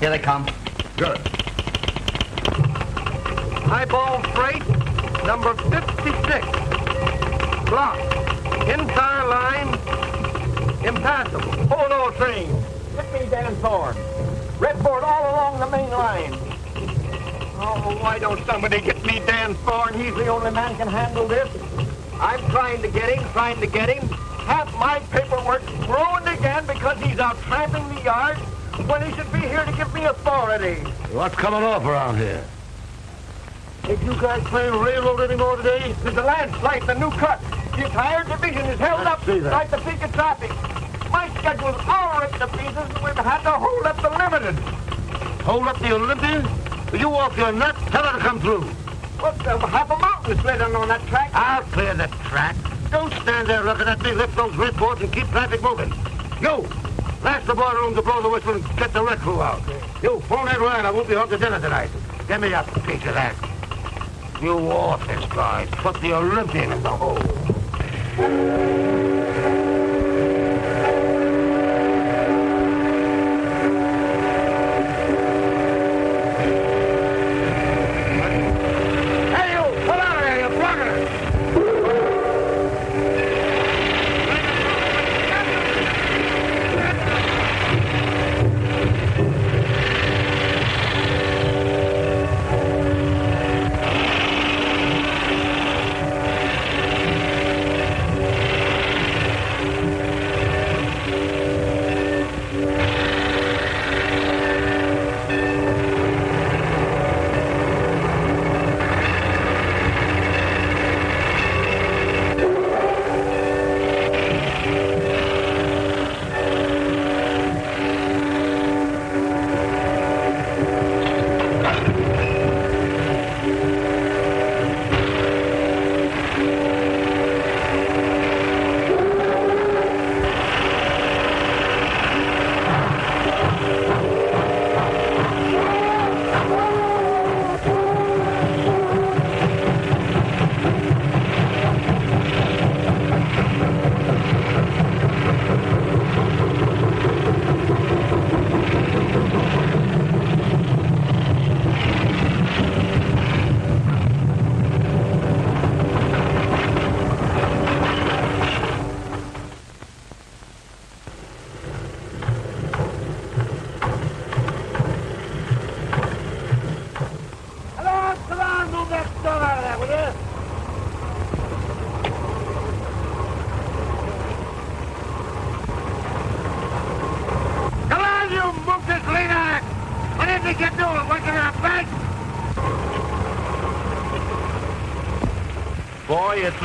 Here they come. Good. Highball freight, number 56. Blocked. Entire line, impassable. Hold on, train. Get me Dan Thorne. Red board all along the main line. Oh, why don't somebody get me Dan Thorne? He's the only man can handle this. I'm trying to get him, trying to get him. Half my paperwork's ruined again because he's out tramping the yard when he should be here to give me authority. What's coming off around here? Ain't you guys playing railroad anymore today? There's a landslide the new cut. The entire division is held Let's up like the peak of traffic. My schedule's all ripped to pieces. and We've had to hold up the limited. Hold up the Olympian? You off your nut? Tell her to come through. What's the half a mountain sliding on that track? I'll clear the track. Don't stand there looking at me. Lift those red boards and keep traffic moving. Blast the boiler room to blow the whistle and get the red crew out. You, phone that Ryan. I won't be home to dinner tonight. Give me a piece of that. You office guys, put the Olympian in the hole.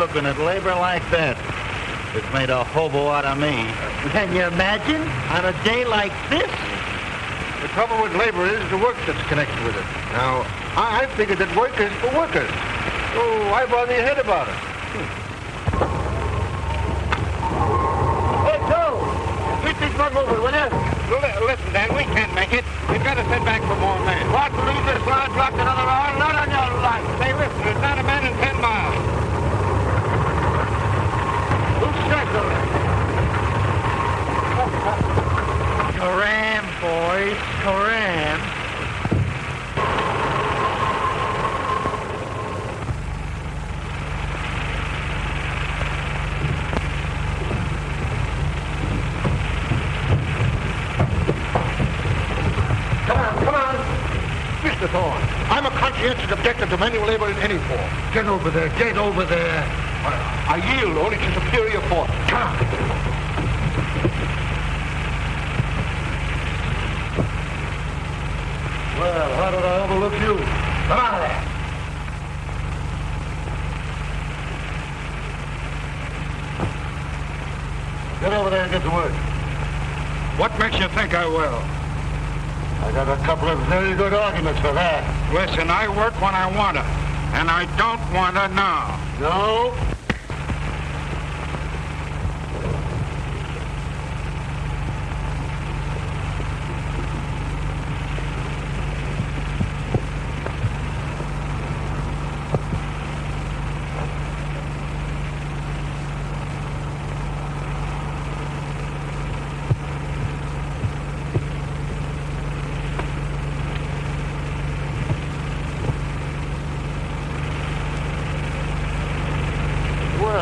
Looking at labor like that. It's made a hobo out of me. Can you imagine? On a day like this? The trouble with labor is the work that's connected with it. Now, I, I figured that work is for workers. So why bother your head about it? Hey, Joe! Keep this one moving, will you? listen, Dan, we can't make it. We've got to send back for more men. To leave this line dropped another hour? Not on your life. Say, listen, there's not a man in ten miles. Who says so? Karam, boys. Karam. Come on, come on. Mr. Thorne, I'm a conscientious objector to manual labor in any form. Get over there, get over there. I, I yield only to superior force. Come on. Well, how did I overlook you? Come out of there. Get over there and get to work. What makes you think I will? I got a couple of very good arguments for that. Listen, I work when I want to, and I don't want to now. No?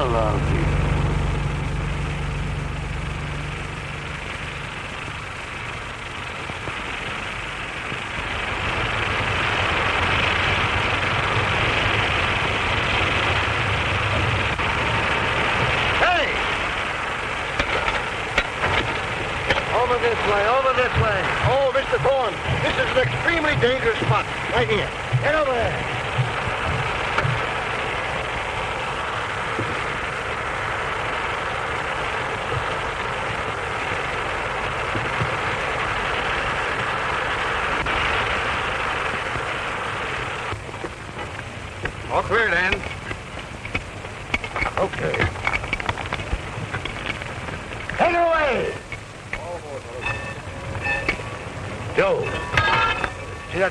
love.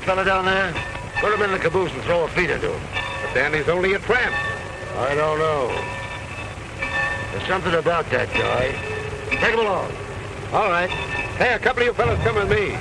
Fella down there? Put him in the caboose and throw a feed into him. But Danny's only a tramp. I don't know. There's something about that guy. Take him along. All right. Hey, a couple of you fellas come with me.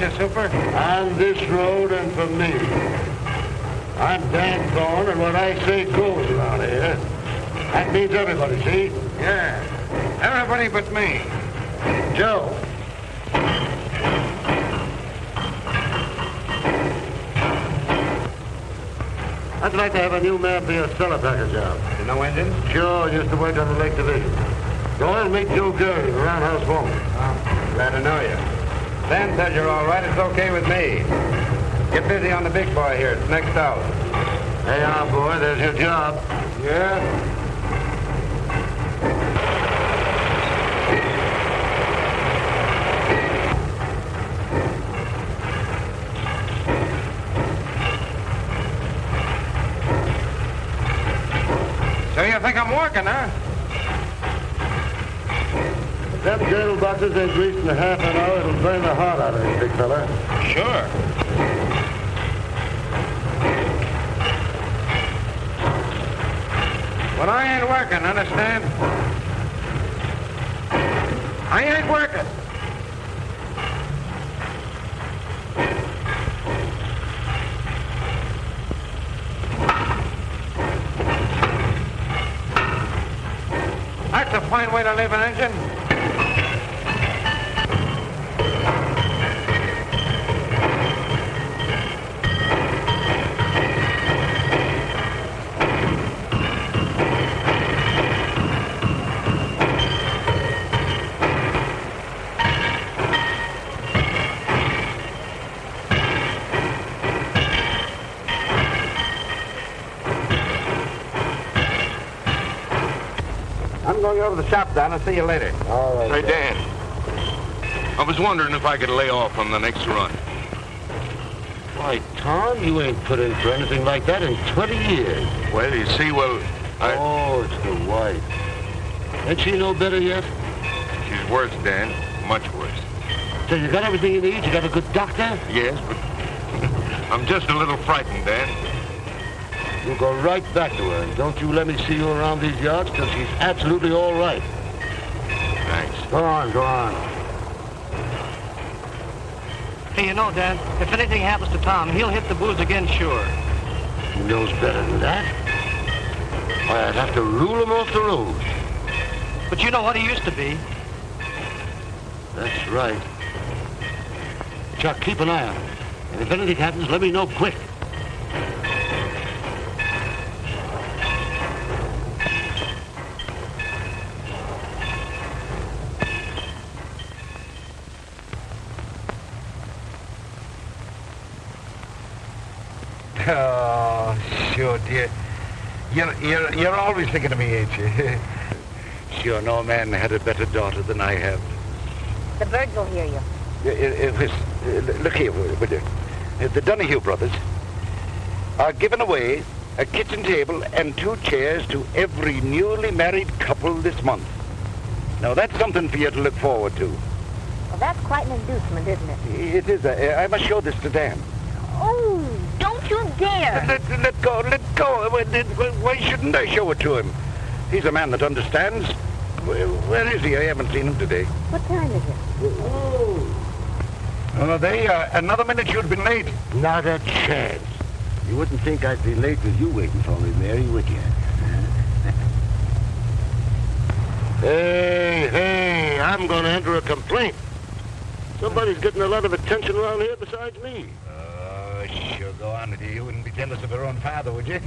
You, Super. On this road and for me. I'm Dan Thorne, and what I say goes around here. That means everybody, see? Yeah. Everybody but me. Joe. I'd like to have a new man be a cellar packer job. You know engines? Sure, just to work on the Lake Division. Go and meet Joe Gary, the roundhouse foreman. Oh, glad to know you. Dan says you're all right. It's okay with me. Get busy on the big boy here. It's next out. Hey, on, boy, there's your job. Yeah? So you think I'm working, huh? Journal boxes ain't greased in a half an hour, it'll burn the heart out of you, big fella. Sure. But I ain't working, understand? I ain't working. That's a fine way to live an engine. Going over to the shop, Don. I'll see you later. All right. Hey, Dan. I was wondering if I could lay off on the next run. Why, Tom, you ain't put in for anything like that in 20 years. Well, you see, well, I... Oh, it's the wife. Ain't she no better yet? She's worse, Dan. Much worse. So you got everything you need? You got a good doctor? Yes, but I'm just a little frightened, Dan. You'll go right back to her. And don't you let me see you around these yards till she's absolutely all right. Thanks. Go on, go on. Hey, you know, Dan, if anything happens to Tom, he'll hit the booze again, sure. He knows better than that. Why, I'd have to rule him off the road. But you know what he used to be. That's right. Chuck, keep an eye on him. And if anything happens, let me know quick. You're, you're, always thinking of me, ain't you? sure, no man had a better daughter than I have. The birds will hear you. It, it was, uh, look here, would you? Uh, The Donahue brothers are giving away a kitchen table and two chairs to every newly married couple this month. Now, that's something for you to look forward to. Well, that's quite an inducement, isn't it? It is. Uh, I must show this to Dan. Oh, you dare. Let, let go, let go. Why- Why shouldn't I show it to him? He's a man that understands. Where, where is he? I haven't seen him today. What time is it? Oh, they, uh, another minute you'd been late. Not a chance. You wouldn't think I'd be late with you waiting for me, Mary, would you? hey, hey, I'm going to enter a complaint. Somebody's getting a lot of attention around here besides me. Sure, go on with you. You wouldn't be jealous of your own father, would you?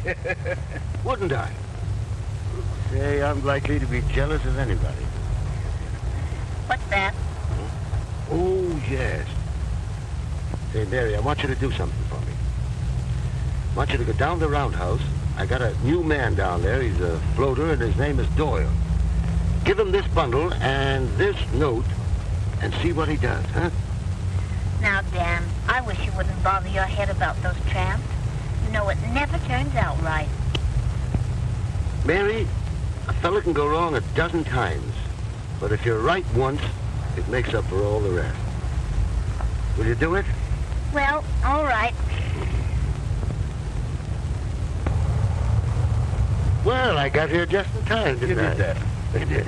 Wouldn't I? Say, I'm likely to be jealous of anybody. What's that? Oh, yes. Say, Mary, I want you to do something for me. I want you to go down to the roundhouse. I got a new man down there. He's a floater, and his name is Doyle. Give him this bundle and this note, and see what he does, huh? Now, Dan, I wish you wouldn't bother your head about those tramps. You know, it never turns out right. Mary, a fella can go wrong a dozen times. But if you're right once, it makes up for all the rest. Will you do it? Well, all right. Well, I got here just in time, didn't You I? did that. I did.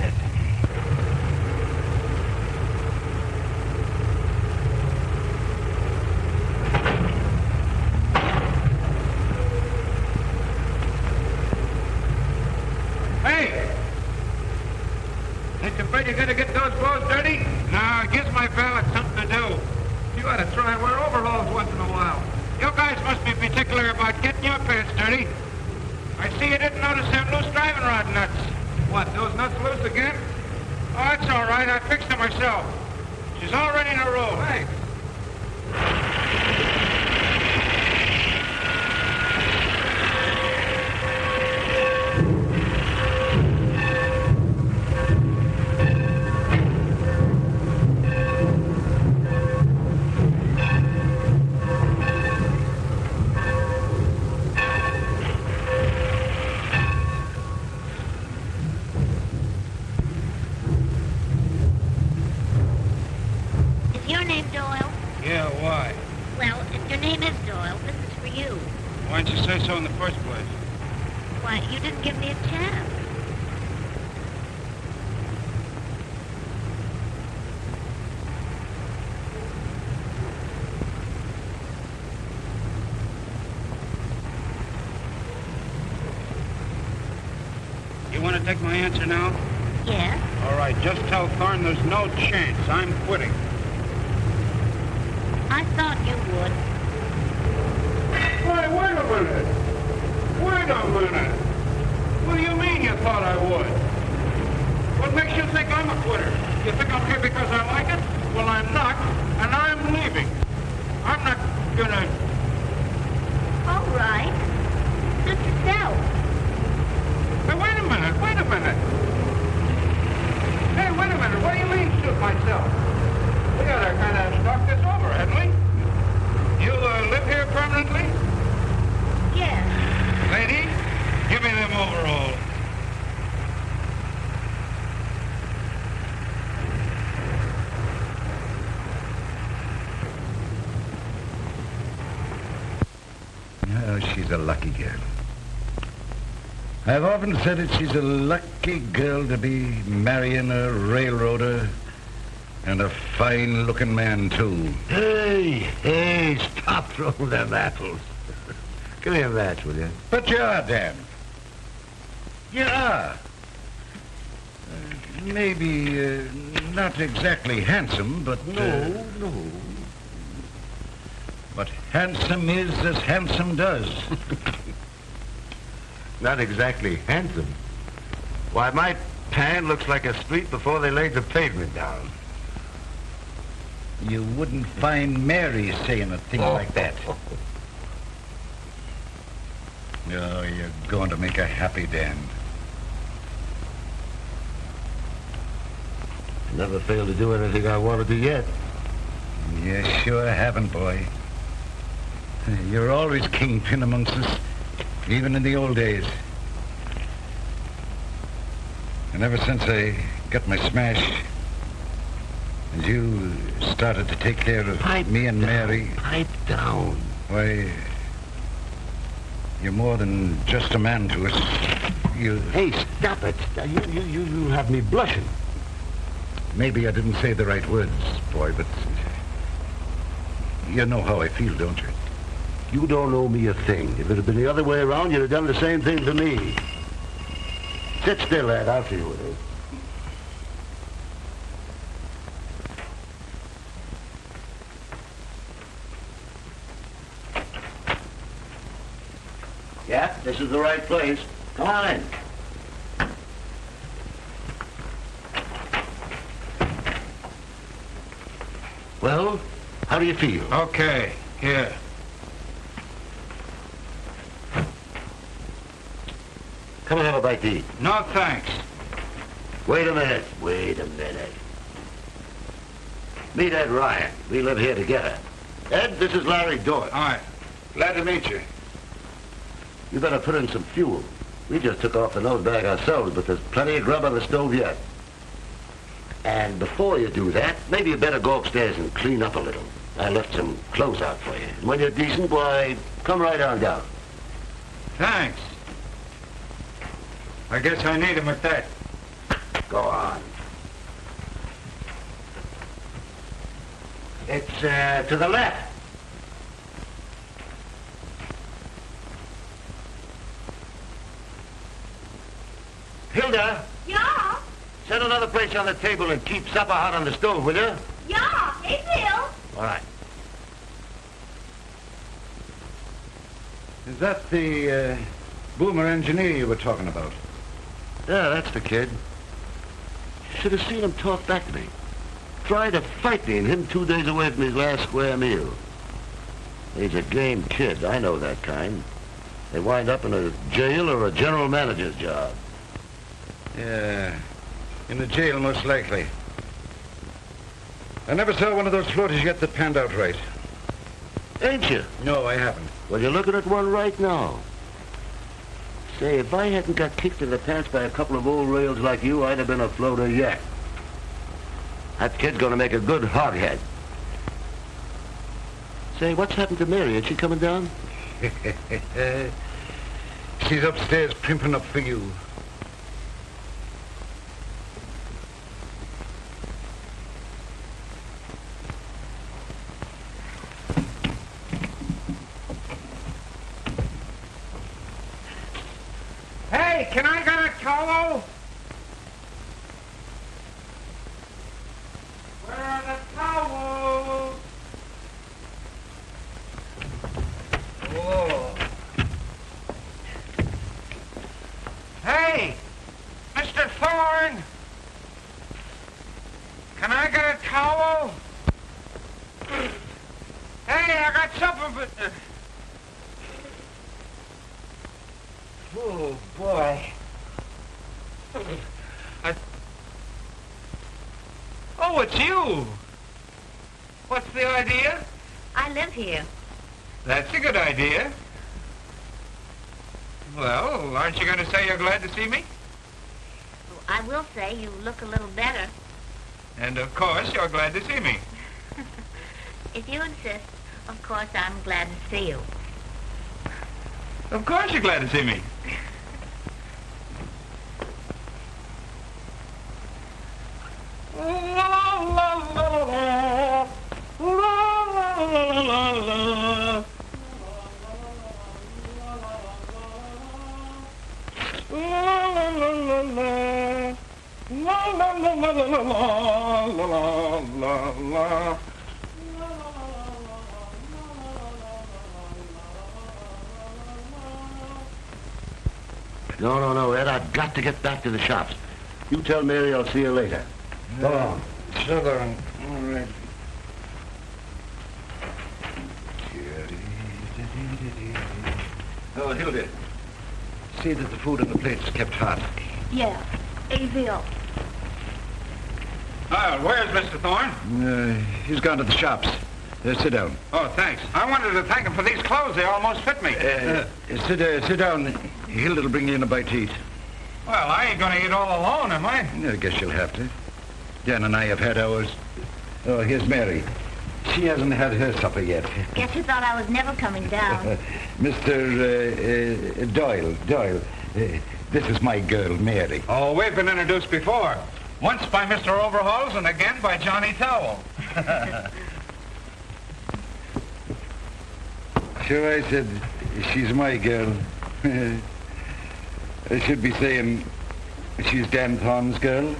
Ain't you afraid you're gonna get those clothes dirty? No, it gives my valet something to do. You ought to try and wear overalls once in a while. You guys must be particular about getting your pants dirty. I see you didn't notice them loose driving rod nuts. What, those nuts loose again? Oh, it's all right. I fixed them myself. She's all ready to roll. Hey. No chance. I'm quitting. I thought you would. Wait, wait a minute. Wait a minute. What do you mean you thought I would? What makes you think I'm a quitter? You think I'm here because I like it? Well, I'm not, and I'm leaving. I'm not gonna... All right. Suit yourself. Hey, wait a minute, wait a minute. Hey, wait a minute. What do you mean, shoot myself? We got she's a lucky girl. Often said it, she's a lucky girl to be marrying a railroader and a fine-looking man, too. Hey, hey, stop throwing them apples. Give me a match, will you? But you are, Dan. You are. Uh, maybe uh, not exactly handsome, but... uh, No, no. But handsome is as handsome does. Not exactly handsome. Why, my pan looks like a street before they laid the pavement down. You wouldn't find Mary saying a thing oh. like that. Oh, you're going to make her happy, Dan. Never failed to do anything I wanted to yet. You sure haven't, boy. You're always kingpin amongst us, even in the old days. And ever since I got my smash, and you started to take care of Pipe me and down, Mary, Pipe down. why, you're more than just a man to us. You, Hey, stop it. Uh, you, you, you, you have me blushing. maybe I didn't say the right words, boy, but you know how I feel, don't you? You don't owe me a thing. If it had been the other way around, you'd have done the same thing to me. Sit still, lad. I'll see you with it. Yeah, this is the right place. Come on in. Well, how do you feel? Okay, here. Come and have a bite to eat. No thanks. Wait a minute. Wait a minute. Meet Ed Ryan. We live here together. Ed, this is Larry Doyle. All right. Glad to meet you. You better put in some fuel. We just took off the nose bag ourselves, but there's plenty of grub on the stove yet. And before you do that, maybe you better go upstairs and clean up a little. I left some clothes out for you. And when you're decent, why, come right on down. Thanks. I guess I need him at that. Go on. It's uh, to the left. Hilda, Yeah? set another place on the table and keep supper hot on the stove, will you? Yeah, ik wil. All right. Is that the uh, boomer engineer you were talking about? Yeah, that's the kid. Should have seen him talk back to me. Tried to fight me and him two days away from his last square meal. He's a game kid. I know that kind. They wind up in a jail or a general manager's job. Yeah, in the jail most likely. I never saw one of those floaters yet that panned out right. Ain't you? No, I haven't. Well, you're looking at one right now. Say, if I hadn't got kicked in the pants by a couple of old rails like you, I'd have been a floater yet. That kid's gonna make a good hothead. Say, what's happened to Mary? Is she coming down? She's upstairs primping up for you. Hey, can I get a towel? Where are the towels? Oh. Hey, Mr. Thorne. Can I get a towel? Hey, I got something but... Uh, Oh, boy. I... Oh, it's you. What's the idea? I live here. That's a good idea. Well, aren't you going to say you're glad to see me? I will say you look a little better. And of course, you're glad to see me. If you insist, of course I'm glad to see you. Of course you're glad to see me. No, no, no, Ed, I've got to get back to the shops. You tell Mary I'll see you later. Go on. Sugar and... All right. Oh, Hilda. See that the food on the plate's kept hot. Yeah, AVO. Oh, where's Mr. Thorne? Uh, he's gone to the shops. Uh, sit down. Oh, thanks. I wanted to thank him for these clothes. They almost fit me. Uh, sit, uh, sit down. Hilda'll bring you in a bite to eat. Well, I ain't gonna eat all alone, am I? I guess you'll have to. Dan and I have had ours. Oh, here's Mary. She hasn't had her supper yet. Guess you thought I was never coming down. Mr. Uh, uh, Doyle, Doyle. Uh, this is my girl, Mary. Oh, we've been introduced before. Once by Mr. Overhauls and again by Johnny Towel. So I said, she's my girl. I should be saying, she's Dan Thorne's girl.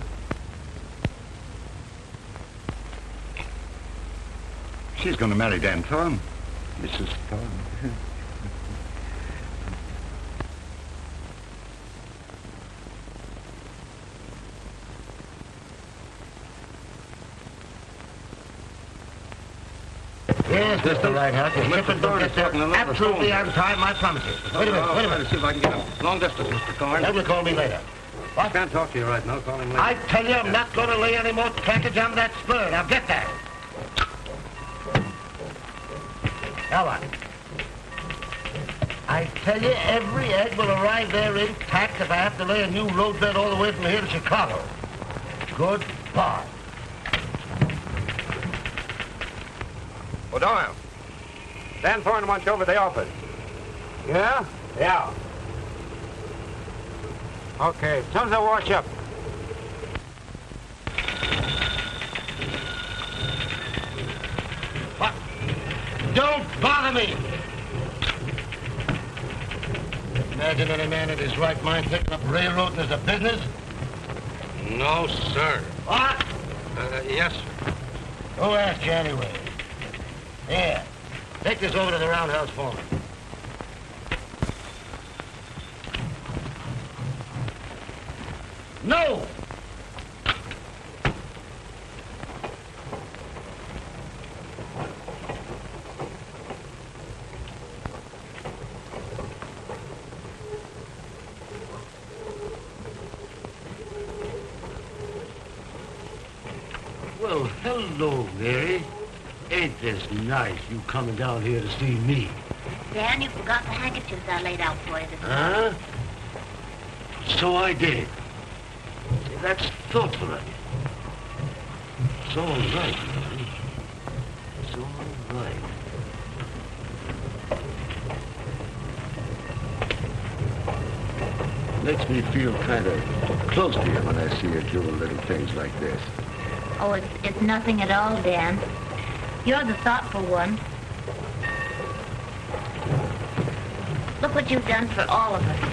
She's going to marry Dan Thorne, Mrs. Thorne. Mr. Lighthawk. The shipment will get there absolutely on time, I promise you. Wait a minute, wait a minute. see if I can get him. Long distance, Mr. Thorne. Have you call me later. I can't talk to you right now. Call him later. I tell you, I'm not going to lay any more trackage on that spur. Now get that. Now what? I tell you, every egg will arrive there intact if I have to lay a new roadbed all the way from here to Chicago. Goodbye. O'Doyle. Dan Thorne wants you over the office. Yeah? Yeah. Okay, soon as I wash up. What? Don't bother me! Imagine any man in his right mind picking up railroading as a business? No, sir. What? Uh, yes, sir. Who asked you anyway? Here, take this over to the roundhouse foreman. No! Well, hello, Mary. Ain't this nice, you coming down here to see me? Dan, you forgot the handkerchiefs I laid out for you this morning. Huh? So I did. See, that's thoughtful of you. It's all right, Mary. It's all right. Makes me feel kind of close to you when I see you doing little things like this. Oh, it's, it's nothing at all, Dan. You're the thoughtful one. Look what you've done for all of us.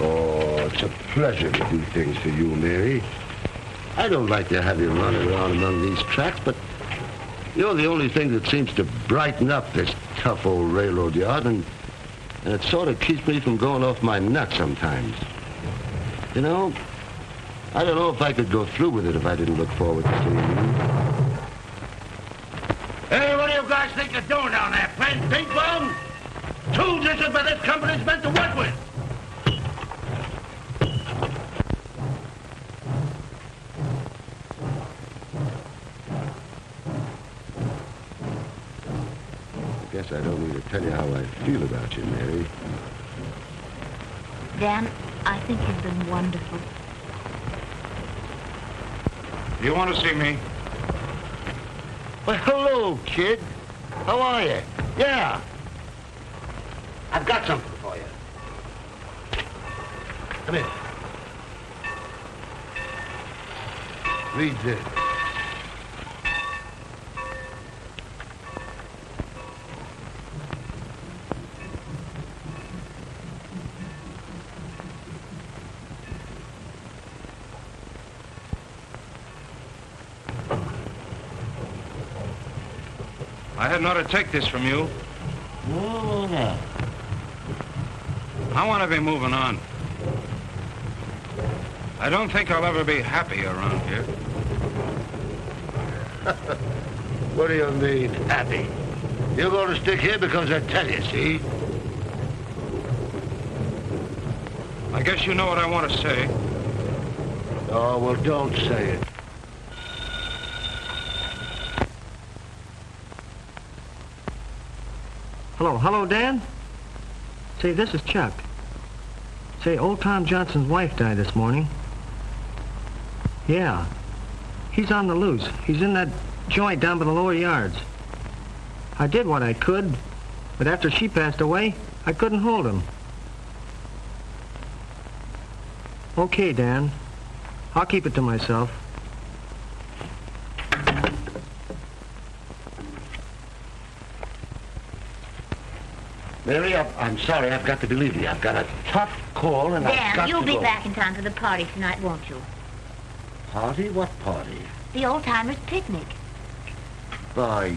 Oh, it's a pleasure to do things for you, Mary. I don't like to have you running around among these tracks, but you're the only thing that seems to brighten up this tough old railroad yard, and, and it sort of keeps me from going off my nut sometimes. You know, I don't know if I could go through with it if I didn't look forward to seeing you. Hey, what do you guys think you're doing down there? Playing ping pong? Tools isn't what this company's meant to work with. I guess I don't need to tell you how I feel about you, Mary. Dan, I think you've been wonderful. Do you want to see me? Well, hello, kid. How are you? Yeah. I've got something for you. Come here. Read this. I hadn't ought to take this from you. No, no. I want to be moving on. I don't think I'll ever be happy around here. What do you mean, happy? You're going to stick here because I tell you, see? I guess you know what I want to say. Oh, well, don't say it. Hello, hello, Dan? Say, this is Chuck. Say, old Tom Johnson's wife died this morning. Yeah. He's on the loose. He's in that joint down by the lower yards. I did what I could, but after she passed away, I couldn't hold him. Okay, Dan. I'll keep it to myself. Mary, I'm sorry. I've got to believe you. I've got a tough call, and I've Dan, got you'll to be go. back in time for the party tonight, won't you? Party? What party? The old timers picnic. By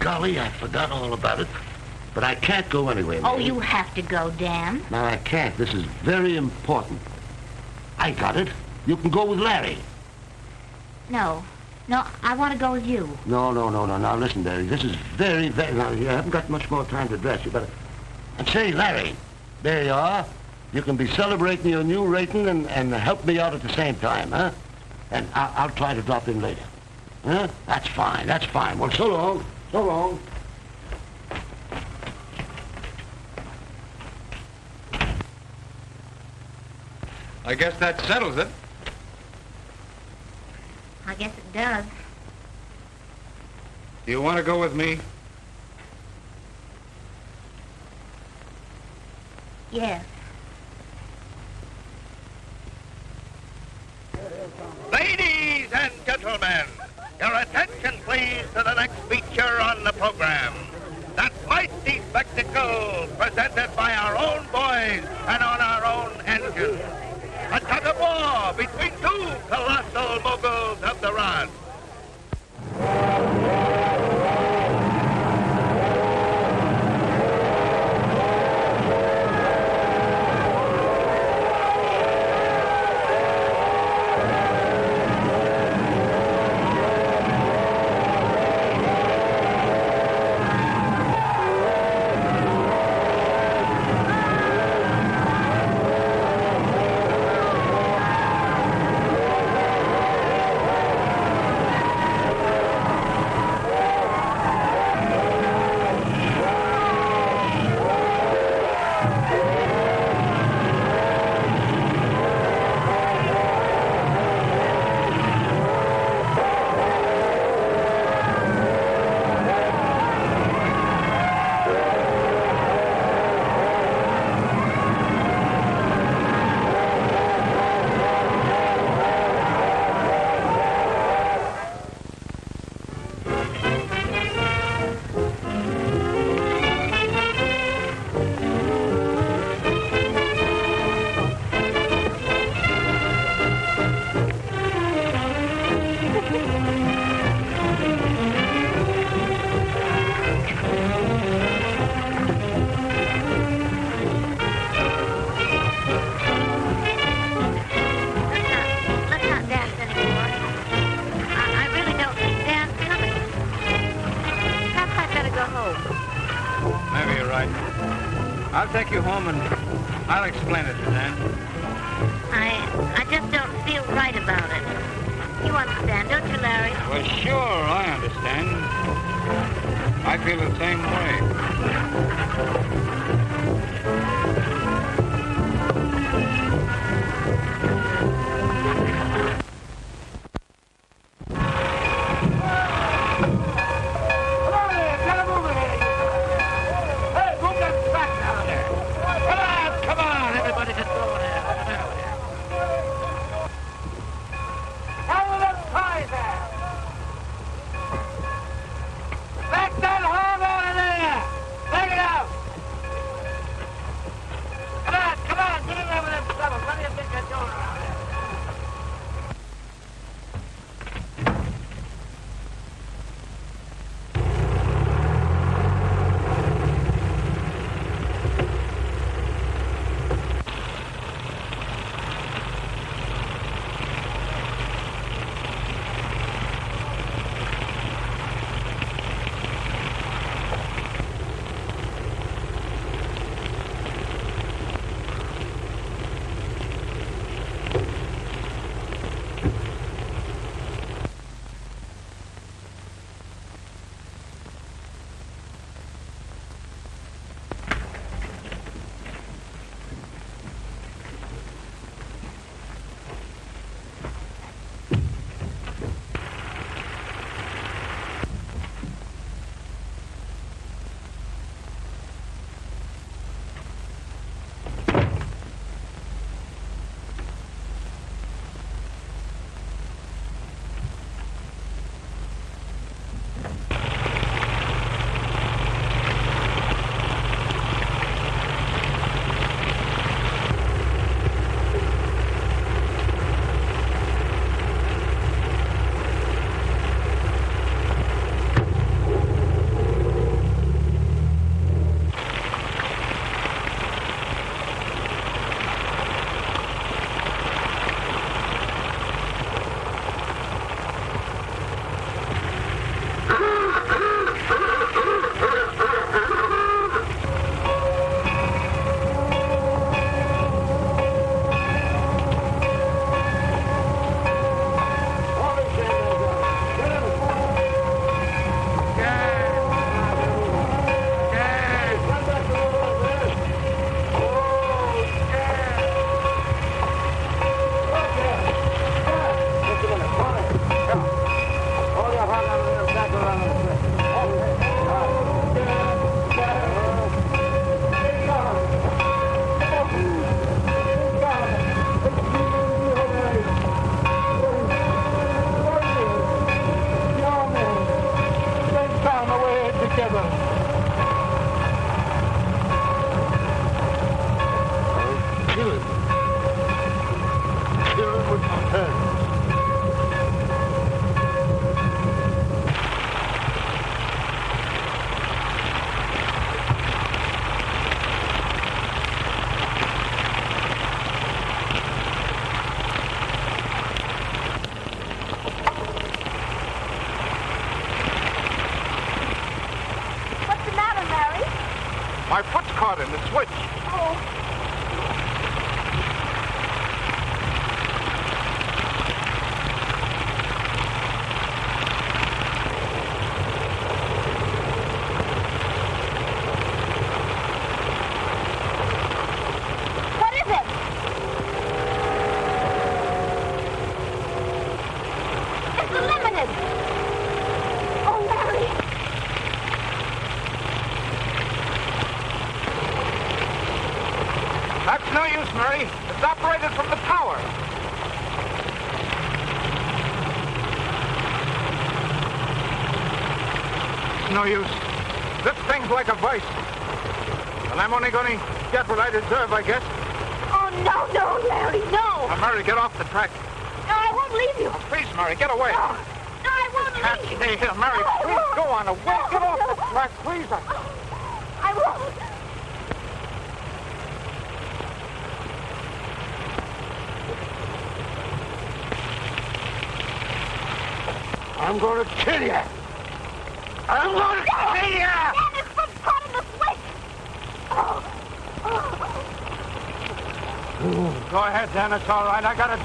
golly, I forgot all about it. But I can't go anyway, Oh, you have to go, Dan. No, I can't. This is very important. I got it. You can go with Larry. No. No, I want to go with you. No, no, no, no. Now, listen, Larry. This is very, very... Now, you haven't got much more time to dress. You better... And say, Larry, there you are. You can be celebrating your new rating and, and help me out at the same time, huh? And I'll, I'll try to drop in later. Huh? That's fine. That's fine. Well, so long. So long. I guess that settles it. I guess it does. Do you want to go with me? Yes. Ladies and gentlemen, your attention please to the next feature on the program. That mighty spectacle presented by our own boys and on our own engine. A tug of war between two colossal moguls of the rod.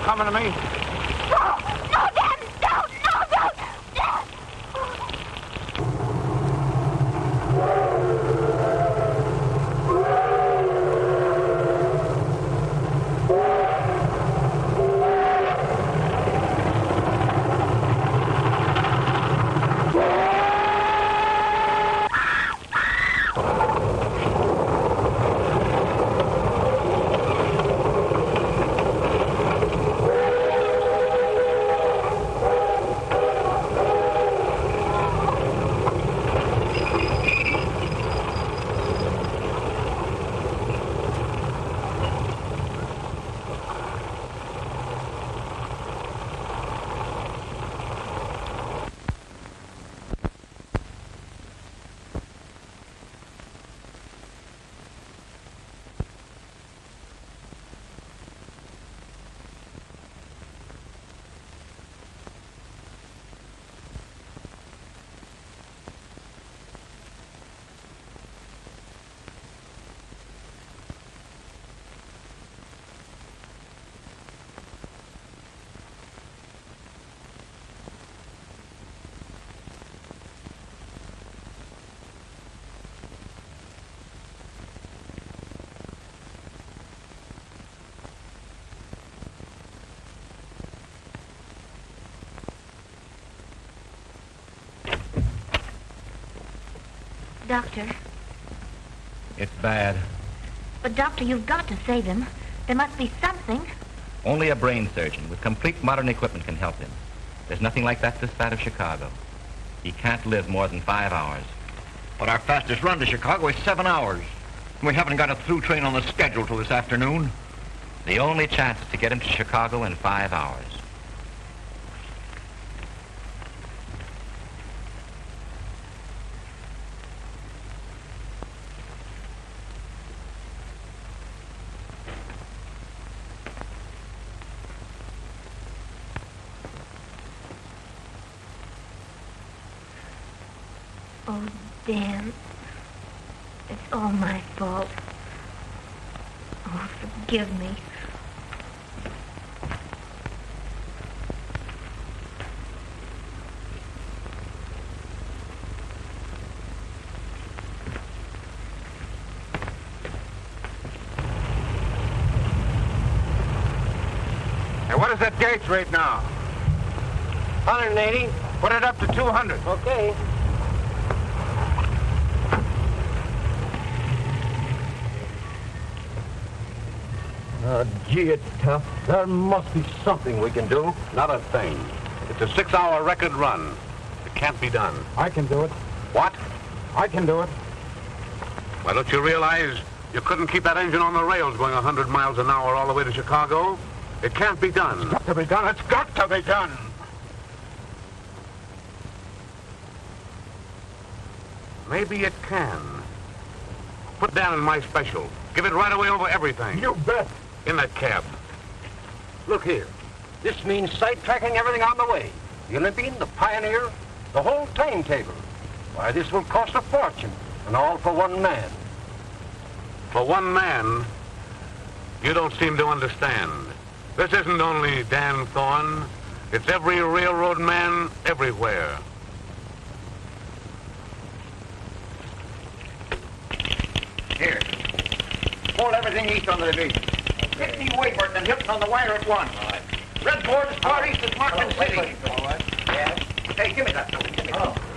Coming to me. No, no, Dan, don't, no, don't. Dan. Doctor, It's bad. but doctor, you've got to save him. There must be something. Only a brain surgeon with complete modern equipment can help him. There's nothing like that this side of Chicago. He can't live more than five hours. But our fastest run to Chicago is seven hours. We haven't got a through train on the schedule till this afternoon. The only chance is to get him to Chicago in five hours. Oh, Dan. It's all my fault. Oh, forgive me. Hey, what is that gauge rate now? 180. Put it up to 200. Okay. Uh, gee, it's tough. There must be something we can do. Not a thing. It's a six-hour record run. It can't be done. I can do it. What? I can do it. Why, don't you realize you couldn't keep that engine on the rails going 100 miles an hour all the way to Chicago? It can't be done. It's Got to be done. It's got to be done. Maybe it can. Put down in my special. Give it right away over everything. You bet. In that cab. Look here. This means sidetracking everything on the way. The Olympian, the Pioneer, the whole timetable. Why, this will cost a fortune, and all for one man. for one man, you don't seem to understand. This isn't only Dan Thorne. It's every railroad man everywhere. Here. Hold everything east on the division. Get me and Hilton on the wire at once. Red board as far east as Martin City. All right. Yes. Hey, give me that. Give me that. Five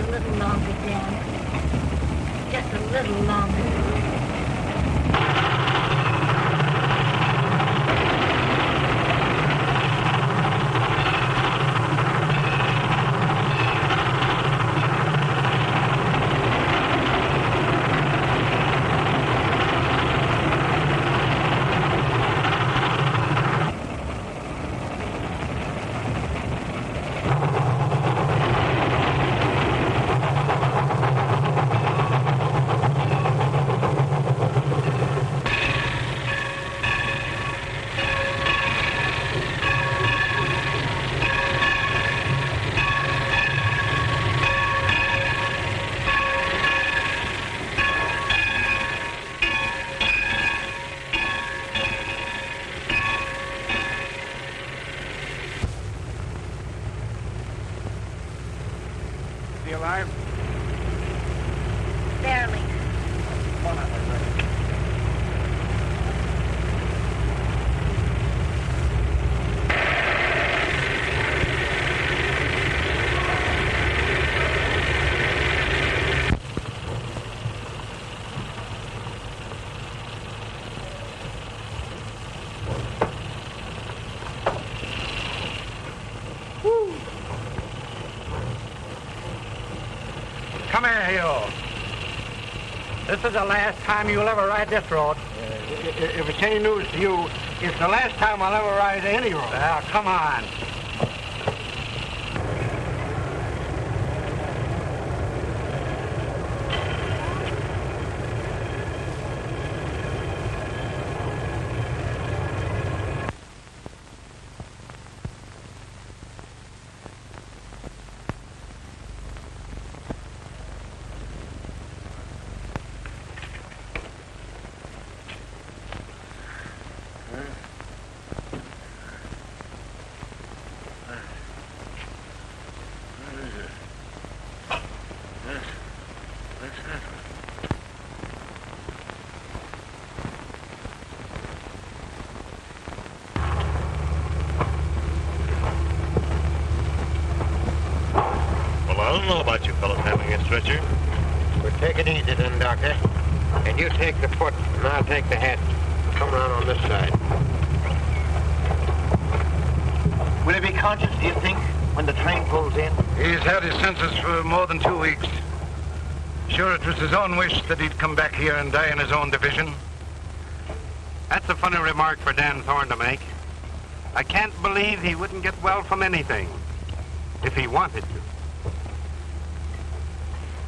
a little longer, Dan. Just a little longer. Is he alive? Barely. Come here, you. This is the last time you'll ever ride this road. Uh, if it's any news to you, it's the last time I'll ever ride any road. Now, come on. Well, I don't know about you fellows having a stretcher. We'll take it easy then, Doctor. And you take the foot, and I'll take the head. Come around on this side. Will he be conscious, do you think, when the train pulls in? He's had his senses for more than two weeks. Sure, it was his own wish that he'd come back here and die in his own division. That's a funny remark for Dan Thorne to make. I can't believe he wouldn't get well from anything. If he wanted to.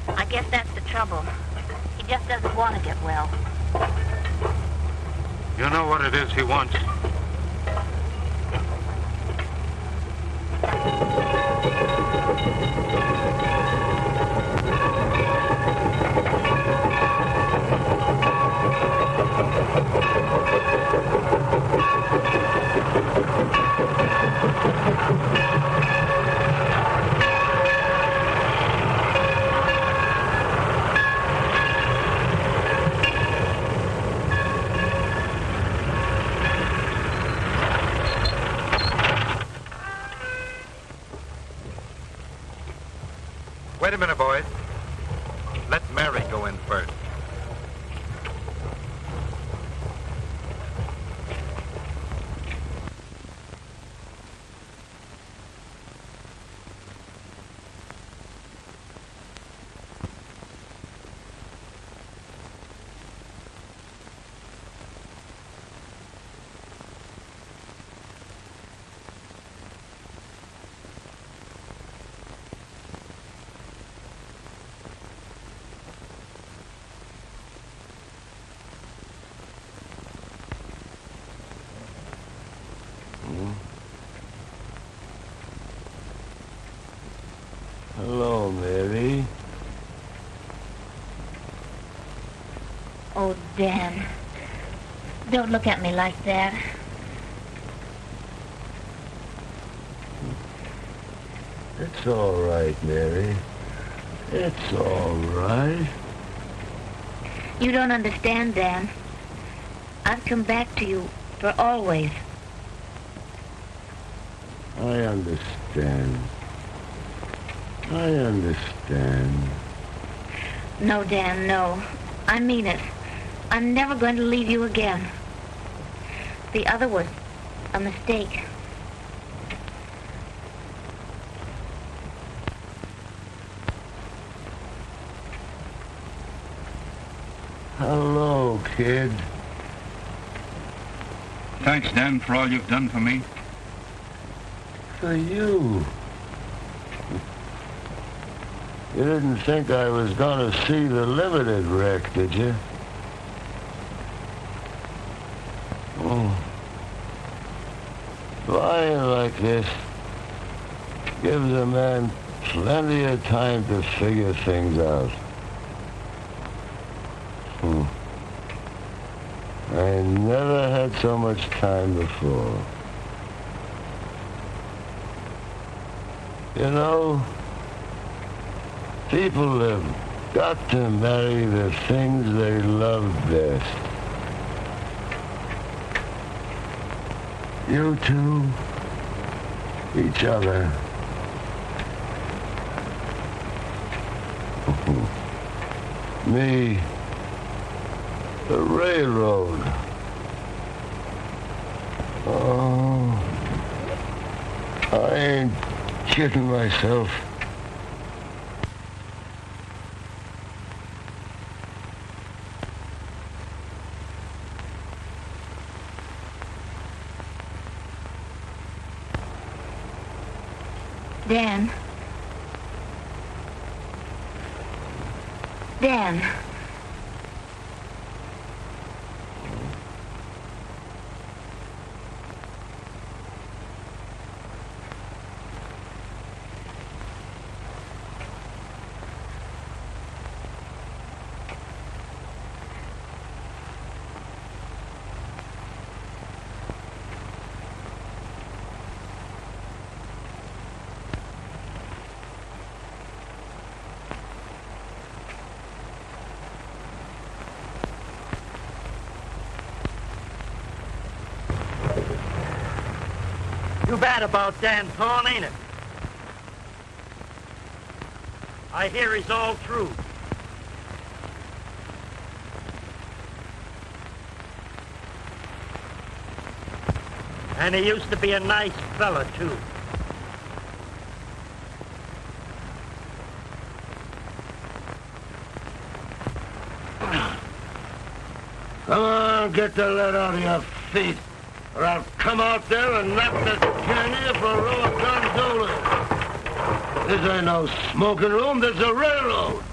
I guess that's the trouble. He just doesn't want to get well. You know what it is he wants. Wait a minute, boys. Let Mary go in first. Hello, Mary. Oh, Dan. Don't look at me like that. It's all right, Mary. It's all right. You don't understand, Dan. I've come back to you for always. I understand. I understand. No, Dan, no. I mean it. I'm never going to leave you again. The other was a mistake. Hello, kid. Thanks, Dan, for all you've done for me. For you. You didn't think I was gonna see the limited wreck, did you? Oh. This gives a man plenty of time to figure things out. Hmm. I never had so much time before. You know, people have got to marry the things they love best. You two, each other. Me, the railroad. Oh, I ain't kidding myself. Dan. Dan. Too bad about Dan Thorne, ain't it? I hear he's all through. And he used to be a nice fella, too. Come on, get the lead out of your feet, or I'll come out there and knock the candy for a row of gondolas. This ain't no smoking room, this is a railroad.